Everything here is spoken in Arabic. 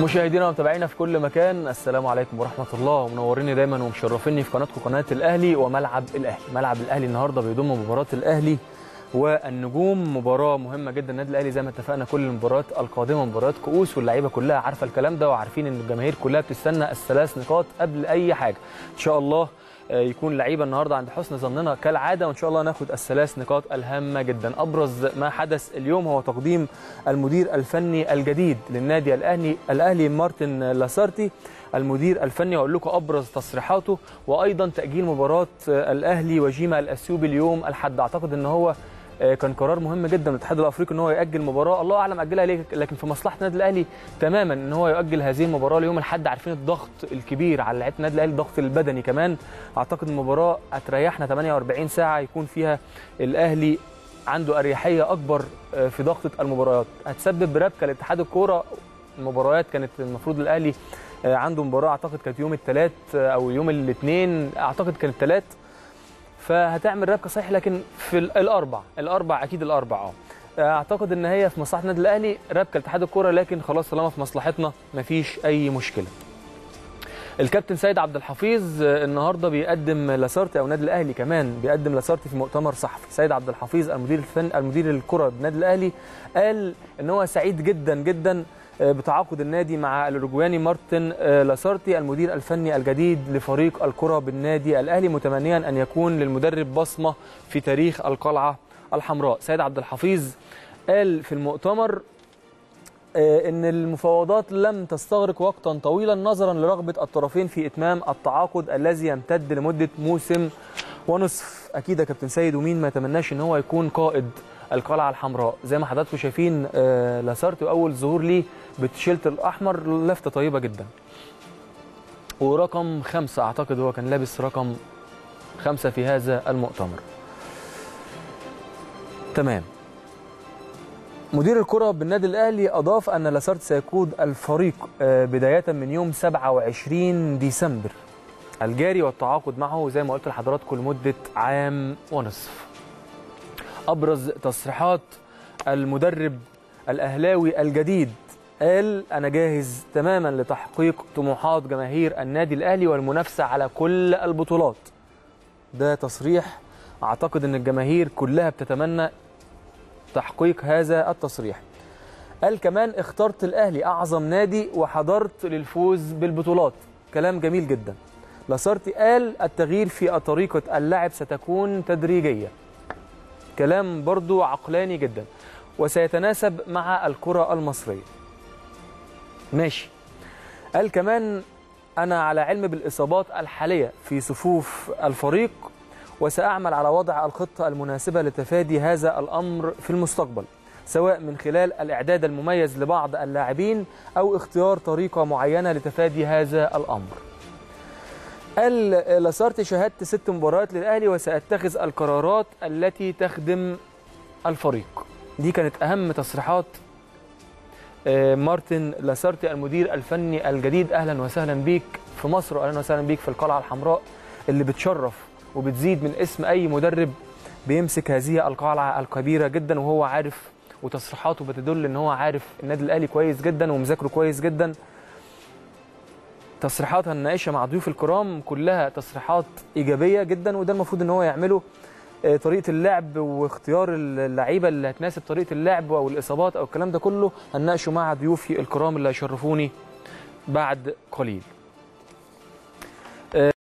مشاهدينا ومتابعينا في كل مكان السلام عليكم ورحمة الله. ومنوريني دايما ومشرفيني في قناتكم قناة الأهلي وملعب الأهلي. ملعب الأهلي النهارده بيضم مباراة الأهلي والنجوم. مباراة مهمة جدا النادي الأهلي زي ما اتفقنا كل المباريات القادمة مباريات كؤوس واللعيبة كلها عارفة الكلام ده وعارفين إن الجماهير كلها بتستنى الثلاث نقاط قبل أي حاجة. إن شاء الله يكون اللعيبه النهارده عند حسن ظننا كالعادة وإن شاء الله ناخد الثلاث نقاط الهامة جدا. أبرز ما حدث اليوم هو تقديم المدير الفني الجديد للنادي الأهلي الأهلي مارتن لاسارتي المدير الفني وأقول لكم أبرز تصريحاته وأيضا تأجيل مباراة الأهلي وجيما الأسيوبي اليوم الحد أعتقد إن هو كان قرار مهم جدا من الاتحاد الأفريقي إن هو يأجل مباراة. الله أعلم أجلها ليه لكن في مصلحة النادي الأهلي تماما إن هو يؤجل هذه المباراة ليوم الأحد عارفين الضغط الكبير على لعيبة النادي الأهلي الضغط البدني كمان. أعتقد المباراة هتريحنا 48 ساعة يكون فيها الأهلي عنده أريحية أكبر في ضغطة المباريات. هتسبب ربكه لاتحاد الكورة. المباريات كانت المفروض الأهلي عنده مباراة أعتقد كانت يوم الثلاث أو يوم الاثنين أعتقد كان الثلاث فهتعمل ربكة صحيح لكن في الأربع. الأربع أكيد الأربع آه. أعتقد إن هي في مصلحة النادي الأهلي ربكة لاتحاد الكورة لكن خلاص طالما في مصلحتنا مفيش أي مشكلة. الكابتن سيد عبد الحفيظ النهارده بيقدم لاسارتي أو النادي الأهلي كمان بيقدم لاسارتي في مؤتمر صحفي. سيد عبد الحفيظ المدير الفن المدير الكرة بالنادي الأهلي قال إن هو سعيد جدا جدا بتعاقد النادي مع الأوروجواني مارتن لاسارتي المدير الفني الجديد لفريق الكرة بالنادي الأهلي متمنيا أن يكون للمدرب بصمة في تاريخ القلعة الحمراء. سيد عبد الحفيظ قال في المؤتمر إن المفاوضات لم تستغرق وقتا طويلا نظرا لرغبة الطرفين في إتمام التعاقد الذي يمتد لمدة موسم ونصف أكيد يا كابتن سيد ومين ما يتمناش إن هو يكون قائد القلعة الحمراء. زي ما حضراتكم شايفين آه لاسارتي وأول ظهور ليه بالتيشيرت الأحمر لفتة طيبة جدا. ورقم خمسة أعتقد هو كان لابس رقم خمسة في هذا المؤتمر. تمام. مدير الكرة بالنادي الأهلي أضاف أن لاسارت سيقود الفريق بداية من يوم 27 ديسمبر. الجاري والتعاقد معه زي ما قلت لحضراتكم لمدة عام ونصف. أبرز تصريحات المدرب الأهلاوي الجديد قال أنا جاهز تماما لتحقيق طموحات جماهير النادي الأهلي والمنافسة على كل البطولات. ده تصريح أعتقد إن الجماهير كلها بتتمنى تحقيق هذا التصريح. قال كمان اخترت الأهلي أعظم نادي وحضرت للفوز بالبطولات. كلام جميل جدا. لاسارتي قال التغيير في طريقة اللعب ستكون تدريجية. كلام برضو عقلاني جدا. وسيتناسب مع الكرة المصرية. ماشي. قال كمان أنا على علم بالإصابات الحالية في صفوف الفريق وسأعمل على وضع الخطة المناسبة لتفادي هذا الأمر في المستقبل سواء من خلال الإعداد المميز لبعض اللاعبين أو اختيار طريقة معينة لتفادي هذا الأمر. قال لاسارتي شاهدت ست مباريات للأهلي وسأتخذ القرارات التي تخدم الفريق. دي كانت أهم تصريحات مارتن لاسارتي المدير الفني الجديد. أهلا وسهلا بيك في مصر واهلا وسهلا بيك في القلعة الحمراء اللي بتشرف وبتزيد من اسم أي مدرب بيمسك هذه القلعة الكبيرة جدا وهو عارف وتصريحاته بتدل إن هو عارف النادي الأهلي كويس جدا ومذاكره كويس جدا. تصريحات هنناقشها مع ضيوف الكرام كلها تصريحات إيجابية جدا وده المفروض إن هو يعمله طريقة اللعب واختيار اللعيبة اللي هتناسب طريقة اللعب أو الإصابات أو الكلام ده كله هنناقشه مع ضيوفي الكرام اللي هيشرفوني بعد قليل.